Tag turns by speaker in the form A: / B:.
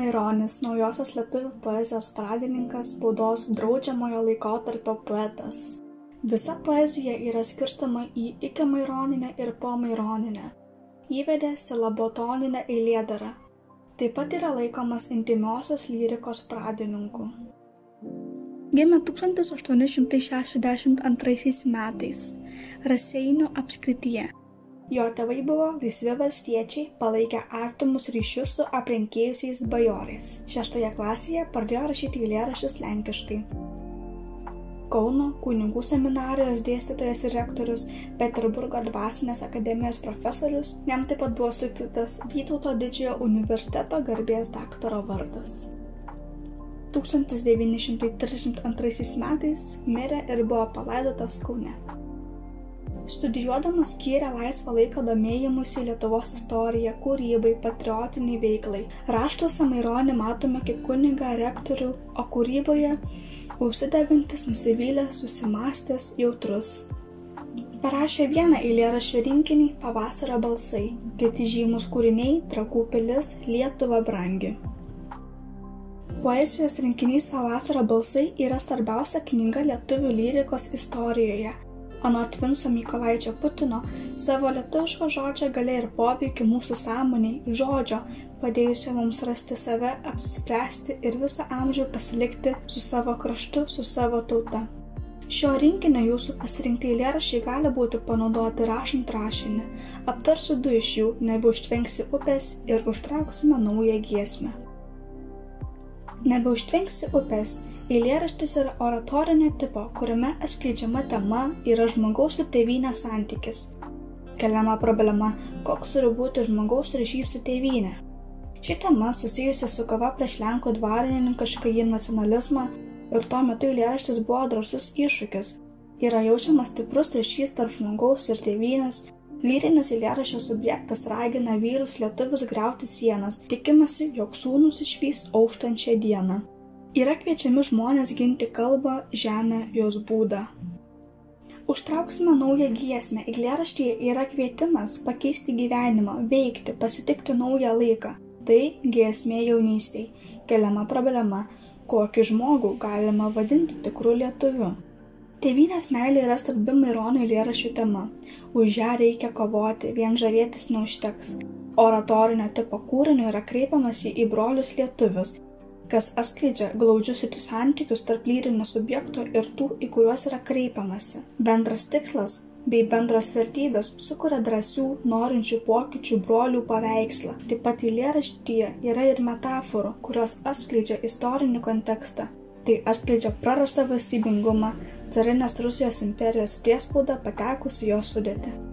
A: Maironis naujosios lietuvių poezijos pradininkas, spaudos draudžiamojo laikotarpio poetas. Visa poezija yra skirstama į iki maironinę ir po maironinę. Įvedė silabotoninę eilėdarą. Taip pat yra laikomas intimiosios lyrikos pradininku. Gimė 1862 metais Raseinių apskrityje. Jo tėvai buvo laisvi valstiečiai, palaikę artimus ryšius su aplinkėjusiais bajorais. Šeštoje klasėje pradėjo rašyti eilėraščius lenkiškai. Kauno kunigų seminarijos dėstytojas ir rektorius, Peterburgo dvasinės akademijos profesorius, jam taip pat buvo sutiktas Vytauto didžiojo universiteto garbės daktaro vardas. 1932 metais mirė ir buvo palaidotas Kaune. Studijuodamas skyrė laisvą laiką domėjimusi Lietuvos istorija, kūrybai, patriotiniai veiklai. Raštuose Maironį matome kaip kuniga rektorių, o kūryboje užsidegantis, nusivylęs, susimastęs, jautrus. Parašė vieną eilėraščio rinkinį Pavasario balsai, kiti žymus kūriniai Trakų pilis Lietuva brangi. Poezijos rinkinys Pavasario balsai yra svarbiausia knyga lietuvių lyrikos istorijoje Anot Vinco Mykolaičio Putino, savo lietuviško žodžio galia ir poveikį mūsų sąmoniai, žodžio, padėjusio mums rasti save, apsispręsti ir visą amžių pasilikti su savo kraštu, su savo tauta. Šio rinkinio jūsų pasirinkti eilėrašiai gali būti panaudoti rašant rašinį. Aptarsiu du iš jų, nebeužtvenksi upės ir užtrauksime naują giesmę. Nebeužtvenksi upės. Eilėraštis yra oratorinio tipo, kuriame atskleidžiama tema yra žmogaus ir tėvynės santykis. Keliama problema, koks turi būti žmogaus ryšys su tėvynė. Ši tema susijusi su kova prieš Lenkų dvarininkišką į nacionalizmą ir tuo metu eilėraštis buvo drąsus iššūkis. Yra jaučiamas stiprus ryšys tarp žmogaus ir tėvynės, Lyrinis eilėraščio subjektas ragina vyrus lietuvius greuti sienas, tikimasi, jog sūnus išvys auštančią dieną. Yra kviečiami žmonės ginti kalbą, žemę, jos būdą. Užtrauksime naują giesmę. Eilėraštyje yra kvietimas pakeisti gyvenimą, veikti, pasitikti naują laiką. Tai giesmė jaunystiai. Keliama problema, kokį žmogų galima vadinti tikrų lietuvių. Tėvynės meilė yra svarbi Maironio eilėraščių tema. Už ją reikia kovoti, vien žavėtis neužteks. Oratorinio tipo kūriniu yra kreipiamasi į brolius lietuvius, kas atskleidžia glaudžius santykius tarp lyrinio subjekto ir tų, į kuriuos yra kreipiamasi. Bendras tikslas bei bendros vertybės sukuria drąsių, norinčių pokyčių brolių paveikslą. Taip pat eilėraštyje yra ir metaforų, kurios atskleidžia istorinį kontekstą tai atskleidžia prarastą valstybingumą carinės rusijos imperijos priespaudą patekusi jos sudėtį